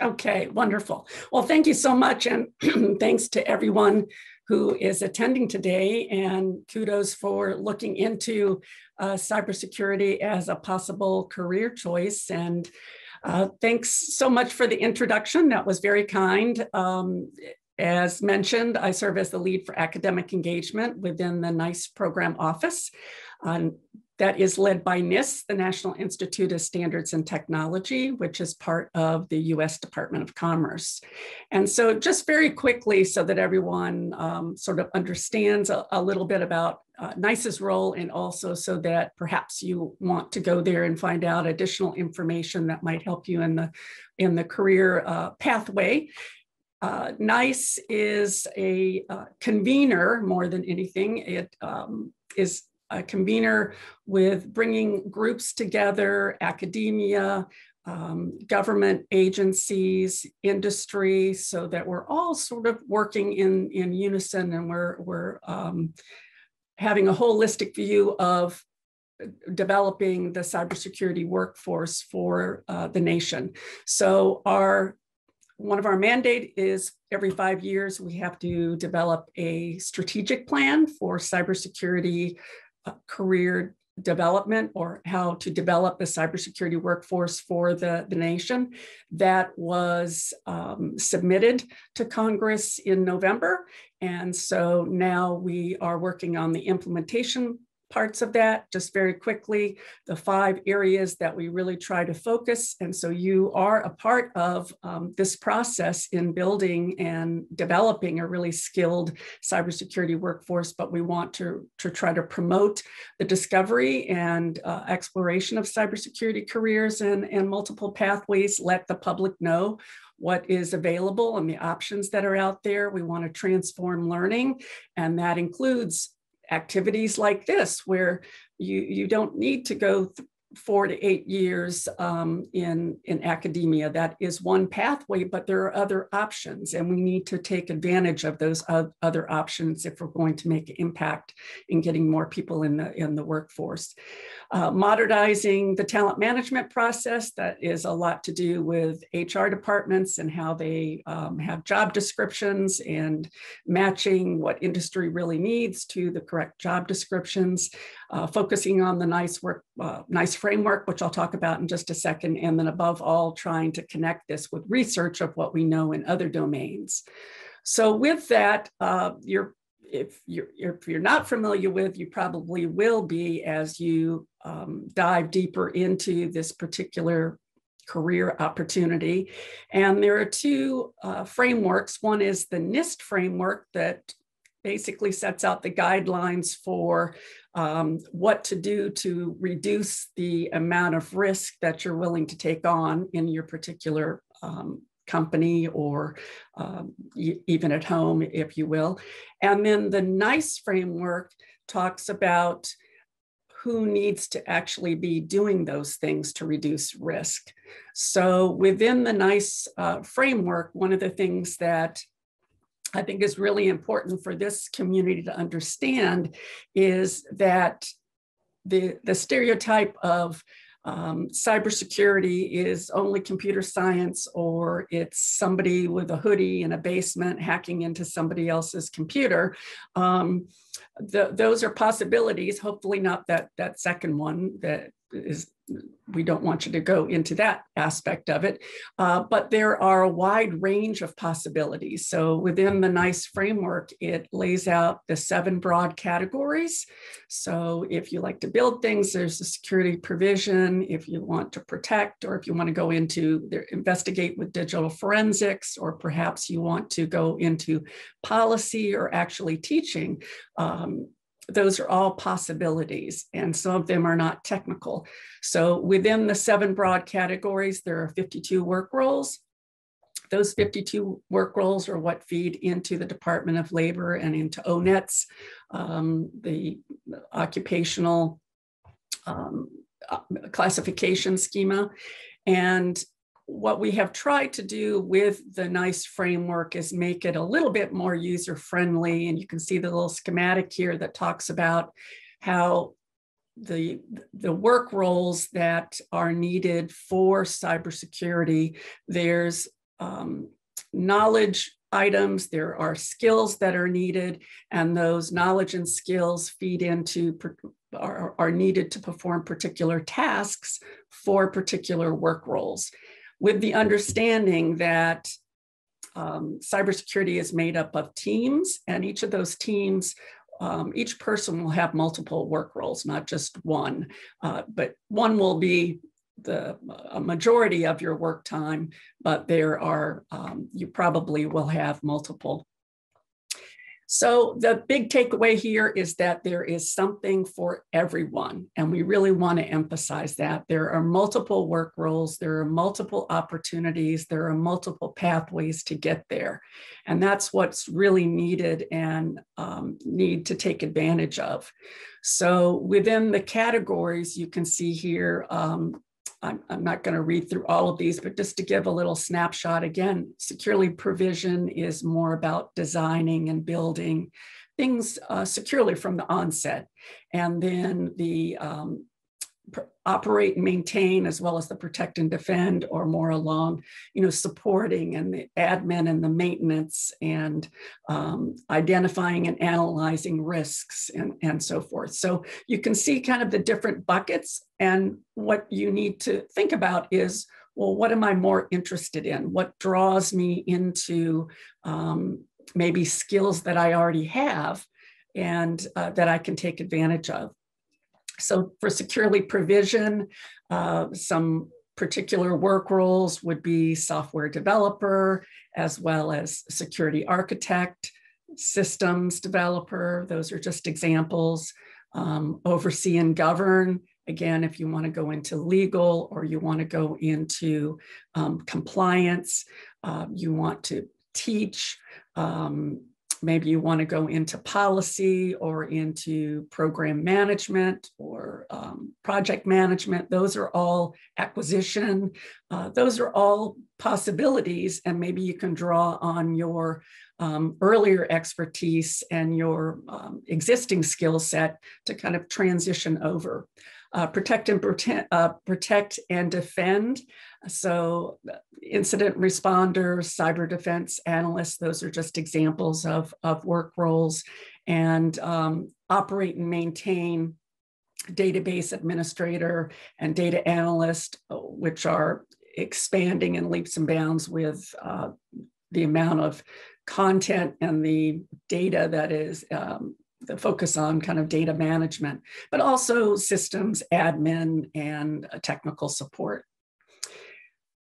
Okay, wonderful. Well, thank you so much. And thanks to everyone who is attending today. And kudos for looking into uh, cybersecurity as a possible career choice. And uh, thanks so much for the introduction. That was very kind. Um, as mentioned, I serve as the lead for academic engagement within the NICE program office. That is led by NIST, the National Institute of Standards and Technology, which is part of the US Department of Commerce. And so, just very quickly, so that everyone um, sort of understands a, a little bit about uh, NICE's role, and also so that perhaps you want to go there and find out additional information that might help you in the, in the career uh, pathway. Uh, NICE is a uh, convener more than anything. It um, is a convener with bringing groups together, academia, um, government agencies, industry, so that we're all sort of working in, in unison and we're, we're um, having a holistic view of developing the cybersecurity workforce for uh, the nation. So our one of our mandate is every five years we have to develop a strategic plan for cybersecurity career development or how to develop a cybersecurity workforce for the, the nation. That was um, submitted to Congress in November. And so now we are working on the implementation parts of that just very quickly, the five areas that we really try to focus. And so you are a part of um, this process in building and developing a really skilled cybersecurity workforce, but we want to, to try to promote the discovery and uh, exploration of cybersecurity careers and, and multiple pathways, let the public know what is available and the options that are out there. We want to transform learning, and that includes activities like this where you, you don't need to go four to eight years um, in, in academia. That is one pathway, but there are other options, and we need to take advantage of those other options if we're going to make impact in getting more people in the, in the workforce. Uh, modernizing the talent management process, that is a lot to do with HR departments and how they um, have job descriptions and matching what industry really needs to the correct job descriptions uh, focusing on the nice work, uh, NICE framework, which I'll talk about in just a second, and then above all, trying to connect this with research of what we know in other domains. So with that, uh, you're if you're, if you're not familiar with, you probably will be as you um, dive deeper into this particular career opportunity. And there are two uh, frameworks. One is the NIST framework that basically sets out the guidelines for um, what to do to reduce the amount of risk that you're willing to take on in your particular um, company or um, even at home, if you will. And then the NICE framework talks about who needs to actually be doing those things to reduce risk. So within the NICE uh, framework, one of the things that I think is really important for this community to understand is that the, the stereotype of um, cybersecurity is only computer science or it's somebody with a hoodie in a basement hacking into somebody else's computer. Um, the, those are possibilities, hopefully not that, that second one that is we don't want you to go into that aspect of it. Uh, but there are a wide range of possibilities. So within the NICE framework, it lays out the seven broad categories. So if you like to build things, there's a security provision. If you want to protect, or if you want to go into investigate with digital forensics, or perhaps you want to go into policy or actually teaching, um, those are all possibilities, and some of them are not technical. So within the seven broad categories, there are 52 work roles. Those 52 work roles are what feed into the Department of Labor and into ONETS, um, the occupational um, uh, classification schema. And what we have tried to do with the NICE framework is make it a little bit more user friendly. And you can see the little schematic here that talks about how the, the work roles that are needed for cybersecurity, there's um, knowledge items, there are skills that are needed, and those knowledge and skills feed into are, are needed to perform particular tasks for particular work roles, with the understanding that um, cybersecurity is made up of teams, and each of those teams um, each person will have multiple work roles, not just one, uh, but one will be the majority of your work time, but there are, um, you probably will have multiple so the big takeaway here is that there is something for everyone. And we really want to emphasize that. There are multiple work roles, there are multiple opportunities, there are multiple pathways to get there. And that's what's really needed and um, need to take advantage of. So within the categories, you can see here, um, I'm, I'm not going to read through all of these, but just to give a little snapshot again, securely provision is more about designing and building things uh, securely from the onset. And then the um, operate and maintain as well as the protect and defend or more along you know supporting and the admin and the maintenance and um, identifying and analyzing risks and, and so forth. So you can see kind of the different buckets and what you need to think about is well what am i more interested in? What draws me into um, maybe skills that i already have and uh, that i can take advantage of so for securely provision, uh, some particular work roles would be software developer, as well as security architect, systems developer. Those are just examples. Um, oversee and govern. Again, if you want to go into legal or you want to go into um, compliance, uh, you want to teach, um, maybe you want to go into policy or into program management or um, project management. Those are all acquisition. Uh, those are all possibilities. And maybe you can draw on your um, earlier expertise and your um, existing skill set to kind of transition over. Uh, protect and protect, uh, protect and defend. So incident responders, cyber defense analysts, those are just examples of, of work roles and um, operate and maintain database administrator and data analyst, which are expanding in leaps and bounds with uh, the amount of content and the data that is um, the focus on kind of data management, but also systems admin and technical support.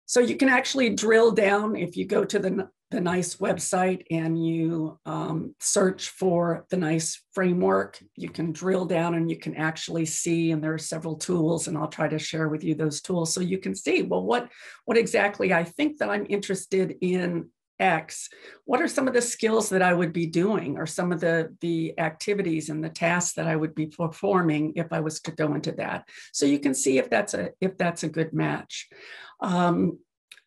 So you can actually drill down if you go to the, the NICE website and you um, search for the NICE framework, you can drill down and you can actually see, and there are several tools, and I'll try to share with you those tools so you can see, well, what, what exactly I think that I'm interested in X, what are some of the skills that I would be doing or some of the, the activities and the tasks that I would be performing if I was to go into that? So you can see if that's a, if that's a good match. Um,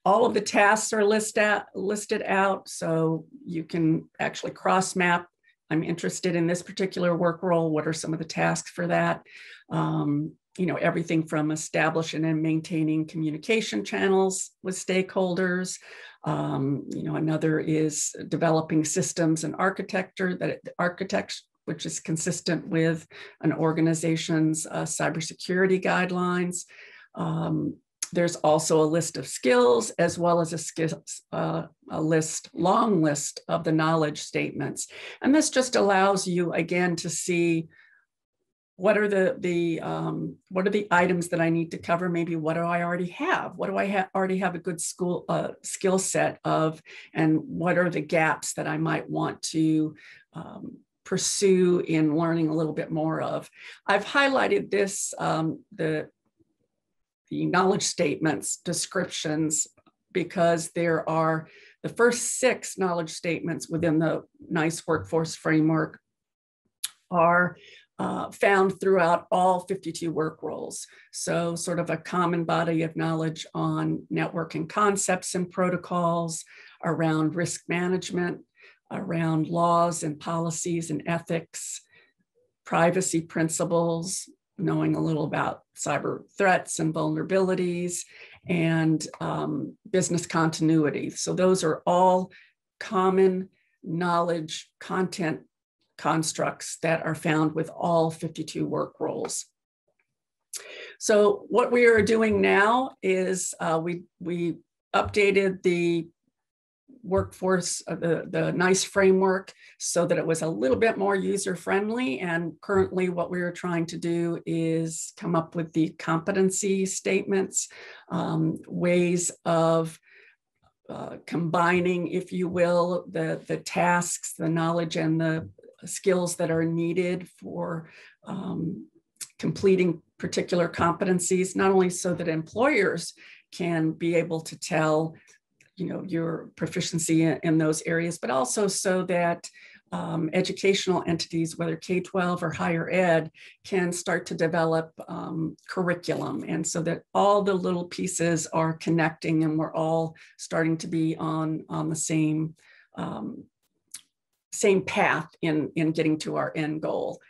all of the tasks are list out, listed out, so you can actually cross map. I'm interested in this particular work role. What are some of the tasks for that? Um, you know, everything from establishing and maintaining communication channels with stakeholders. Um, you know, another is developing systems and architecture that architects which is consistent with an organization's uh, cybersecurity guidelines. Um, there's also a list of skills as well as a, skills, uh, a list, long list of the knowledge statements. And this just allows you again to see what are the, the um, what are the items that I need to cover? Maybe what do I already have? What do I ha already have a good school uh, skill set of? And what are the gaps that I might want to um, pursue in learning a little bit more of? I've highlighted this, um, the the knowledge statements, descriptions, because there are the first six knowledge statements within the NICE workforce framework are uh, found throughout all 52 work roles. So sort of a common body of knowledge on networking concepts and protocols, around risk management, around laws and policies and ethics, privacy principles, knowing a little about cyber threats and vulnerabilities and um, business continuity. So those are all common knowledge content constructs that are found with all 52 work roles. So what we are doing now is uh, we, we updated the workforce, uh, the, the NICE framework so that it was a little bit more user friendly. And currently what we are trying to do is come up with the competency statements, um, ways of uh, combining, if you will, the, the tasks, the knowledge and the skills that are needed for um, completing particular competencies, not only so that employers can be able to tell you know your proficiency in, in those areas but also so that um, educational entities, whether K 12 or higher ed, can start to develop um, curriculum. And so that all the little pieces are connecting and we're all starting to be on, on the same, um, same path in, in getting to our end goal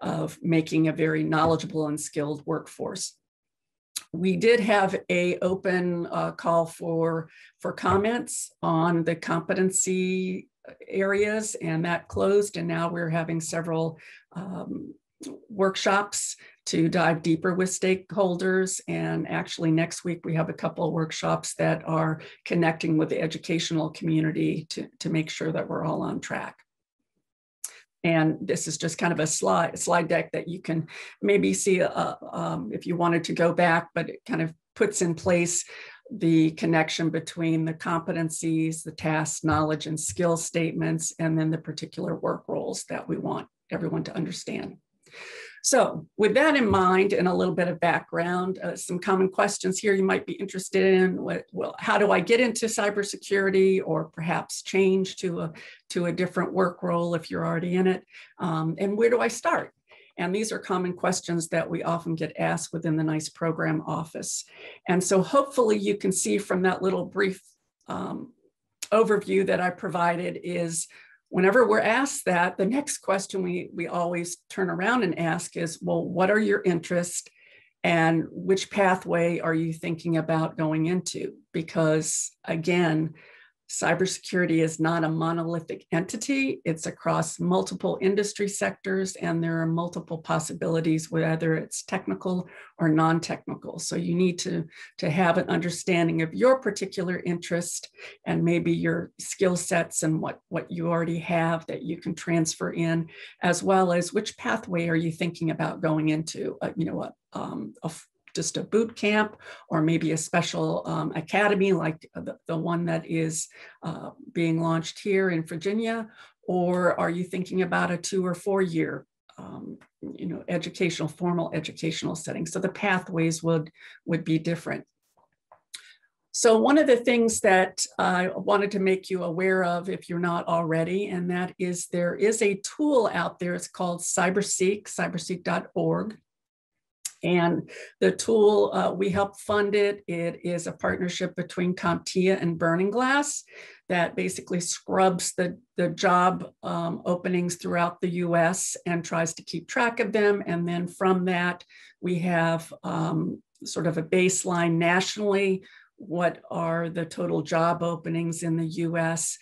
of making a very knowledgeable and skilled workforce. We did have a open uh, call for for comments on the competency areas and that closed and now we're having several um, workshops to dive deeper with stakeholders. And actually next week we have a couple of workshops that are connecting with the educational community to, to make sure that we're all on track and this is just kind of a slide, slide deck that you can maybe see uh, um, if you wanted to go back, but it kind of puts in place the connection between the competencies, the tasks, knowledge, and skill statements, and then the particular work roles that we want everyone to understand. So with that in mind and a little bit of background, uh, some common questions here you might be interested in. What, well, how do I get into cybersecurity or perhaps change to a, to a different work role if you're already in it? Um, and where do I start? And these are common questions that we often get asked within the NICE program office. And so hopefully you can see from that little brief um, overview that I provided is whenever we're asked that, the next question we, we always turn around and ask is, well, what are your interests and which pathway are you thinking about going into? Because again, Cybersecurity is not a monolithic entity. It's across multiple industry sectors, and there are multiple possibilities, whether it's technical or non-technical. So you need to, to have an understanding of your particular interest and maybe your skill sets and what, what you already have that you can transfer in, as well as which pathway are you thinking about going into, uh, you know, a, um, a just a boot camp or maybe a special um, academy like the, the, one that is uh, being launched here in Virginia? Or are you thinking about a two or four year um, you know, educational, formal educational setting? So the pathways would, would be different. So one of the things that I wanted to make you aware of if you're not already, and that is there is a tool out there, it's called CyberSeek, cyberseek.org. And the tool, uh, we help fund it. It is a partnership between CompTIA and Burning Glass that basically scrubs the, the job um, openings throughout the US and tries to keep track of them. And then from that, we have um, sort of a baseline nationally. What are the total job openings in the US?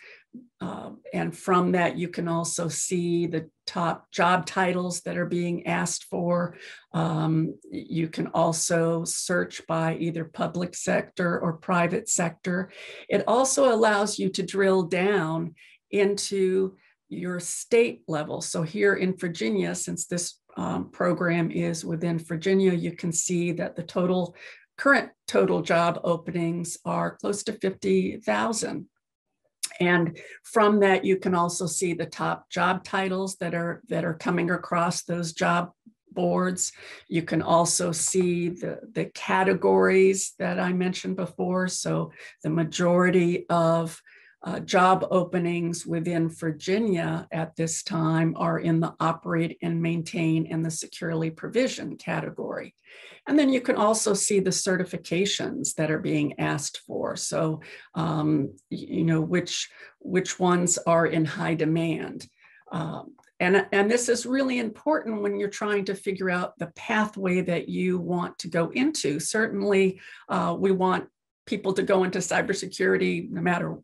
Uh, and from that, you can also see the top job titles that are being asked for. Um, you can also search by either public sector or private sector. It also allows you to drill down into your state level. So here in Virginia, since this um, program is within Virginia, you can see that the total current total job openings are close to 50,000. And from that, you can also see the top job titles that are that are coming across those job boards. You can also see the, the categories that I mentioned before. So the majority of uh, job openings within Virginia at this time are in the operate and maintain and the securely provision category. And then you can also see the certifications that are being asked for. So, um, you know, which, which ones are in high demand. Um, and, and this is really important when you're trying to figure out the pathway that you want to go into. Certainly, uh, we want people to go into cybersecurity no matter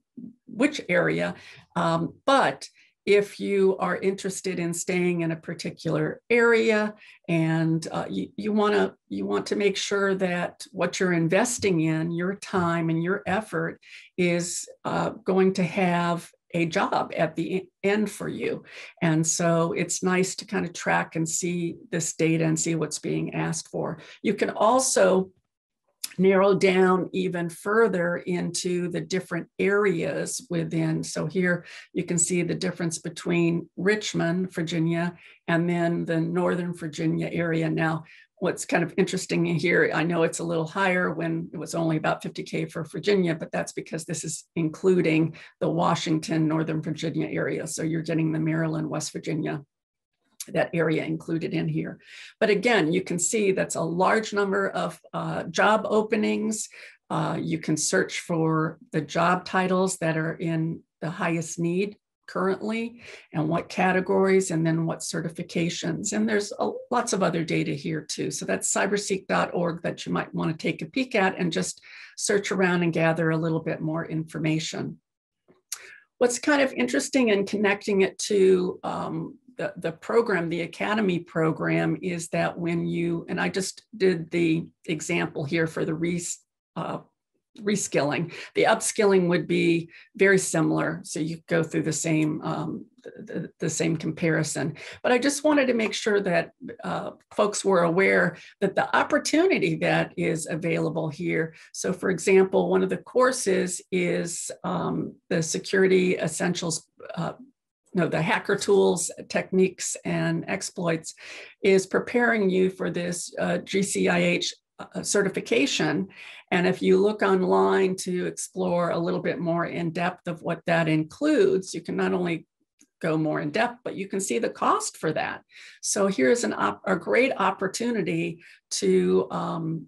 which area, um, but if you are interested in staying in a particular area and uh, you, you want to you want to make sure that what you're investing in your time and your effort is uh, going to have a job at the end for you. And so it's nice to kind of track and see this data and see what's being asked for. You can also narrow down even further into the different areas within. So here you can see the difference between Richmond, Virginia, and then the Northern Virginia area. Now, what's kind of interesting here, I know it's a little higher when it was only about 50K for Virginia, but that's because this is including the Washington, Northern Virginia area. So you're getting the Maryland, West Virginia, that area included in here. But again, you can see that's a large number of uh, job openings. Uh, you can search for the job titles that are in the highest need currently and what categories and then what certifications. And there's a, lots of other data here too. So that's cyberseek.org that you might want to take a peek at and just search around and gather a little bit more information. What's kind of interesting in connecting it to um, the, the program, the academy program, is that when you, and I just did the example here for the re, uh, reskilling, the upskilling would be very similar. So you go through the same, um, the, the, same comparison. But I just wanted to make sure that uh, folks were aware that the opportunity that is available here. So for example, one of the courses is um, the Security Essentials uh, no, the hacker tools, techniques, and exploits is preparing you for this uh, GCIH uh, certification. And if you look online to explore a little bit more in depth of what that includes, you can not only go more in depth, but you can see the cost for that. So here's an op- a great opportunity to um,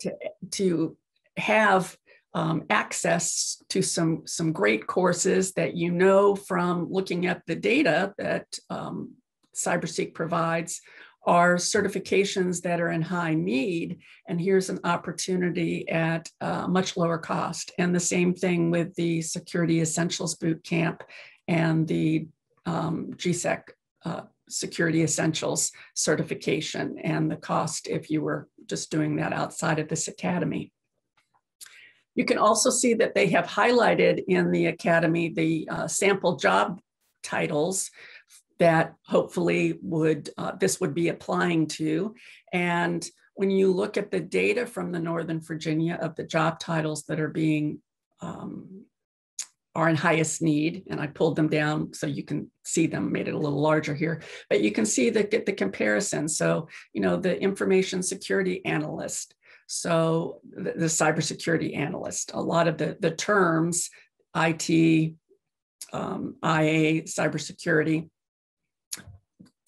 to to have um, access to some, some great courses that you know from looking at the data that um, CyberSeek provides are certifications that are in high need. And here's an opportunity at a much lower cost. And the same thing with the Security Essentials Bootcamp and the um, GSEC uh, Security Essentials certification and the cost if you were just doing that outside of this academy. You can also see that they have highlighted in the Academy the uh, sample job titles that hopefully would uh, this would be applying to. And when you look at the data from the Northern Virginia of the job titles that are being um, are in highest need, and I pulled them down so you can see them, made it a little larger here, but you can see the, the comparison. So, you know, the information security analyst, so the, the cybersecurity analyst, a lot of the, the terms, IT, um, IA, cybersecurity,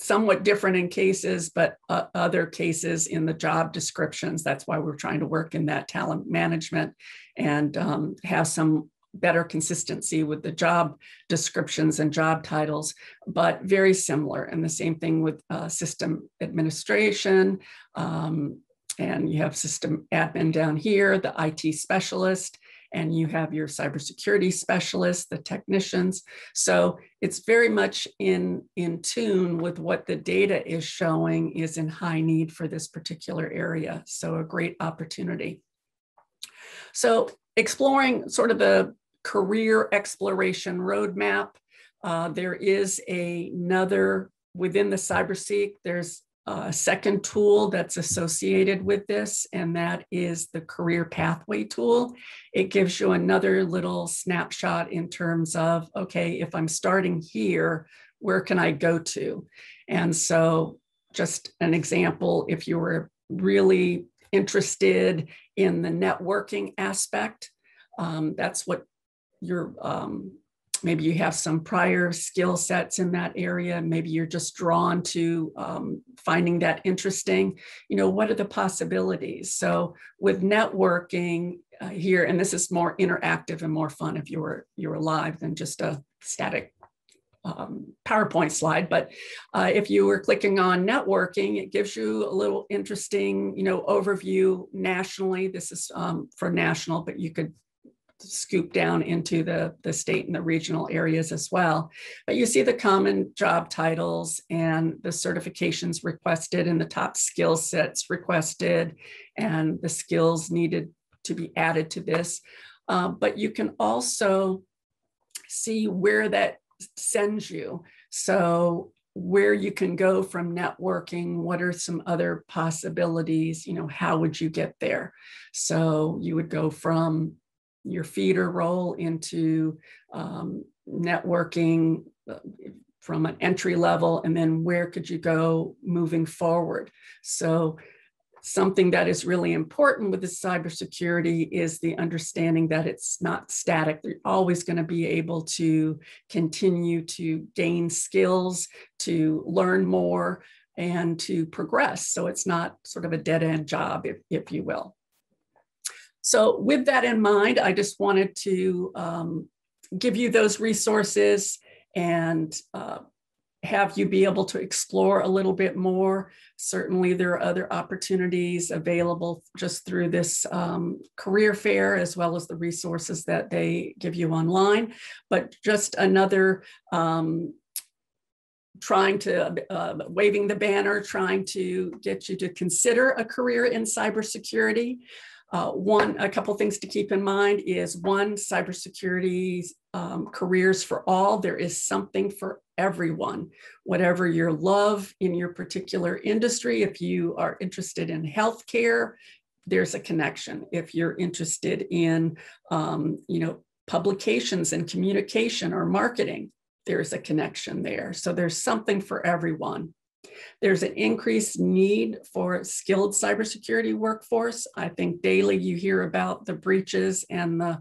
somewhat different in cases, but uh, other cases in the job descriptions. That's why we're trying to work in that talent management and um, have some better consistency with the job descriptions and job titles, but very similar. And the same thing with uh, system administration, um, and you have system admin down here, the IT specialist, and you have your cybersecurity specialist, the technicians. So it's very much in, in tune with what the data is showing is in high need for this particular area. So a great opportunity. So exploring sort of the career exploration roadmap, uh, there is a, another within the CyberSeek, there's a second tool that's associated with this, and that is the career pathway tool. It gives you another little snapshot in terms of, okay, if I'm starting here, where can I go to? And so, just an example, if you were really interested in the networking aspect, um, that's what your um, maybe you have some prior skill sets in that area. Maybe you're just drawn to um, finding that interesting. You know what are the possibilities? So with networking uh, here and this is more interactive and more fun if you were you were live than just a static um, PowerPoint slide, but uh, if you were clicking on networking, it gives you a little interesting, you know, overview nationally. This is um, for national, but you could scoop down into the, the state and the regional areas as well. But you see the common job titles and the certifications requested and the top skill sets requested and the skills needed to be added to this. Uh, but you can also see where that sends you. So where you can go from networking, what are some other possibilities, you know, how would you get there? So you would go from your feeder role into um, networking uh, from an entry level, and then where could you go moving forward? So something that is really important with the cybersecurity is the understanding that it's not static. You're always going to be able to continue to gain skills, to learn more, and to progress. So it's not sort of a dead end job, if, if you will. So with that in mind, I just wanted to um, give you those resources and uh, have you be able to explore a little bit more. Certainly there are other opportunities available just through this um, career fair as well as the resources that they give you online, but just another um, trying to, uh, waving the banner, trying to get you to consider a career in cybersecurity. Uh, one, a couple things to keep in mind is one, cybersecurity um, careers for all. There is something for everyone, whatever your love in your particular industry. If you are interested in healthcare, there's a connection. If you're interested in, um, you know, publications and communication or marketing, there's a connection there. So there's something for everyone. There's an increased need for skilled cybersecurity workforce. I think daily you hear about the breaches and the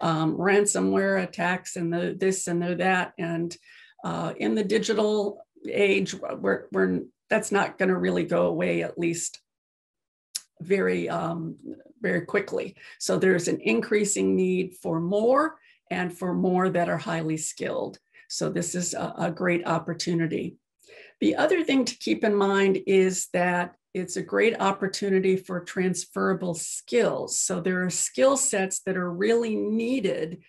um, ransomware attacks and the this and the that. And uh, in the digital age, we're, we're that's not going to really go away, at least very um, very quickly. So there's an increasing need for more and for more that are highly skilled. So this is a, a great opportunity. The other thing to keep in mind is that it's a great opportunity for transferable skills. So there are skill sets that are really needed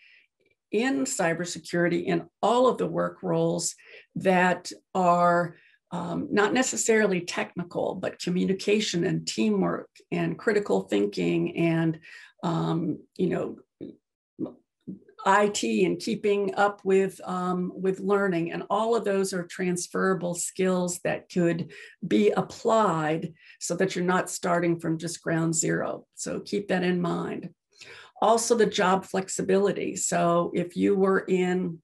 in cybersecurity in all of the work roles that are um, not necessarily technical, but communication and teamwork and critical thinking and um, you know IT and keeping up with um, with learning, and all of those are transferable skills that could be applied so that you're not starting from just ground zero. So keep that in mind. Also, the job flexibility. So if you were in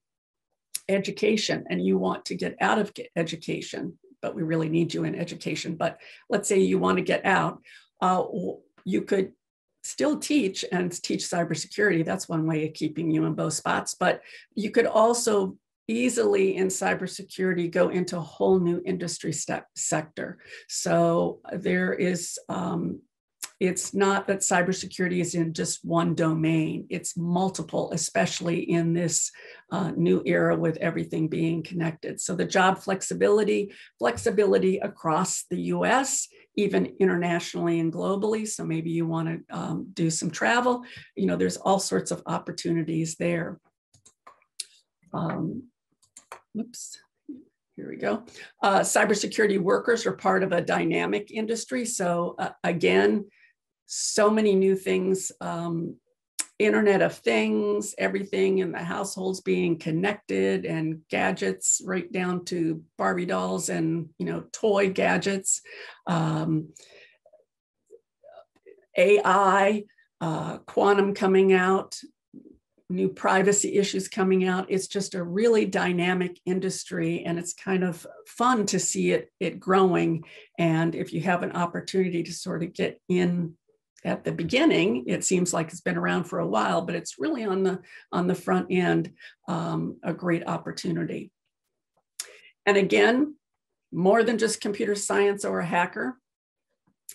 education and you want to get out of education, but we really need you in education. But let's say you want to get out, uh, you could still teach and teach cybersecurity. That's one way of keeping you in both spots. But you could also easily in cybersecurity go into a whole new industry step, sector. So there is, um, it's not that cybersecurity is in just one domain, it's multiple, especially in this uh, new era with everything being connected. So the job flexibility, flexibility across the US, even internationally and globally. So maybe you want to um, do some travel. You know, there's all sorts of opportunities there. Um, oops. Here we go. Uh, cybersecurity workers are part of a dynamic industry. So uh, again, so many new things um, Internet of Things, everything in the households being connected and gadgets right down to Barbie dolls and, you know, toy gadgets. Um, AI, uh, quantum coming out, new privacy issues coming out. It's just a really dynamic industry and it's kind of fun to see it, it growing. And if you have an opportunity to sort of get in at the beginning, it seems like it's been around for a while, but it's really on the on the front end um, a great opportunity. And again, more than just computer science or a hacker.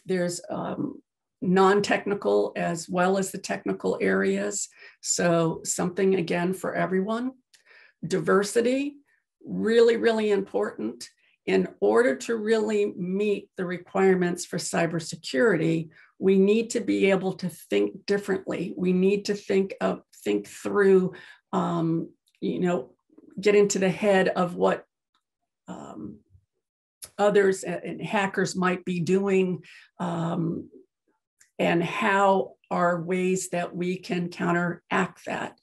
There's um, non-technical as well as the technical areas. So something again for everyone. Diversity, really, really important. In order to really meet the requirements for cybersecurity, we need to be able to think differently. We need to think of think through, um, you know, get into the head of what um, others and hackers might be doing um, and how are ways that we can counteract that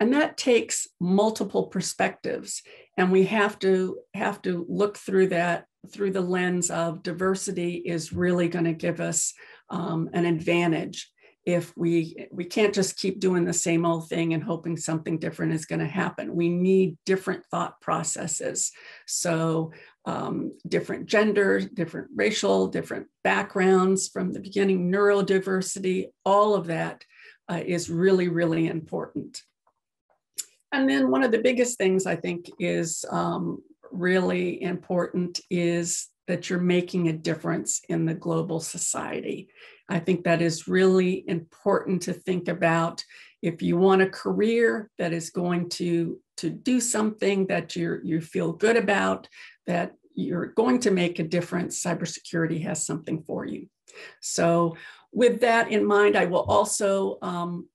and that takes multiple perspectives and we have to have to look through that through the lens of diversity is really going to give us um, an advantage if we we can't just keep doing the same old thing and hoping something different is going to happen. We need different thought processes. So um, different genders different racial different backgrounds from the beginning neurodiversity all of that uh, is really really important and then one of the biggest things i think is um, really important is that you're making a difference in the global society. I think that is really important to think about. If you want a career that is going to, to do something that you you feel good about, that you're going to make a difference, cybersecurity has something for you. So, with that in mind, I will also um,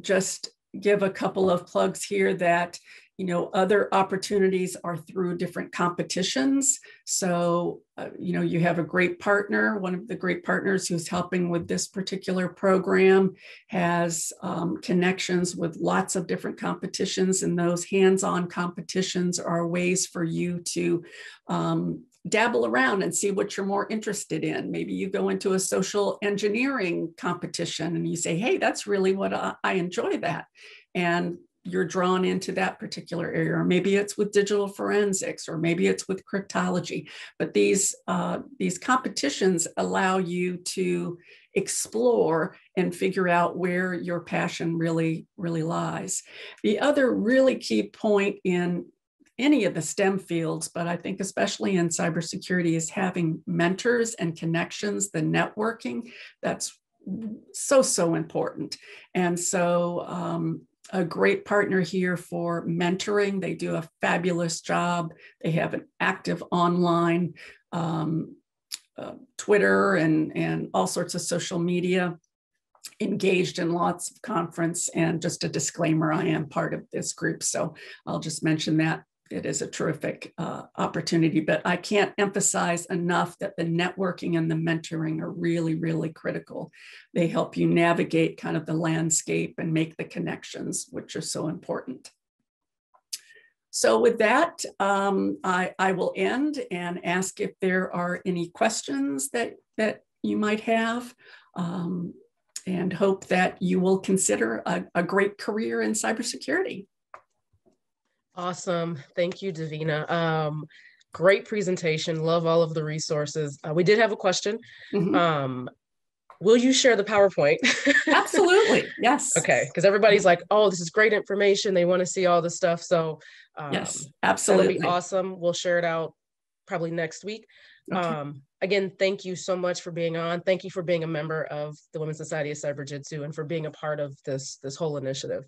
just give a couple of plugs here that you know, other opportunities are through different competitions. So, uh, you know, you have a great partner. One of the great partners who's helping with this particular program has um, connections with lots of different competitions, and those hands on competitions are ways for you to um, dabble around and see what you're more interested in. Maybe you go into a social engineering competition and you say, hey, that's really what I, I enjoy that. And you're drawn into that particular area, or maybe it's with digital forensics, or maybe it's with cryptology. But these uh, these competitions allow you to explore and figure out where your passion really really lies. The other really key point in any of the STEM fields, but I think especially in cybersecurity, is having mentors and connections, the networking. That's so so important and so um, a great partner here for mentoring. They do a fabulous job. They have an active online um, uh, Twitter and, and all sorts of social media engaged in lots of conference and just a disclaimer i am part of this group so i'll just mention that it is a terrific uh, opportunity, but I can't emphasize enough that the networking and the mentoring are really, really critical. They help you navigate kind of the landscape and make the connections, which are so important. So with that, um, I, I will end and ask if there are any questions that, that you might have. Um, and hope that you will consider a, a great career in cybersecurity. Awesome. Thank you, Davina. Um, great presentation. Love all of the resources. Uh, we did have a question. Mm-hmm. Um, will you share the PowerPoint? Absolutely. Yes. Okay. Because everybody's like, oh, this is great information. They want to see all the stuff. So, um, yes, absolutely. That'll be awesome. We'll share it out probably next week. Okay. Um, again, thank you so much for being on. Thank you for being a member of the Women's Society of Cyberjutsu and for being a part of this this whole initiative.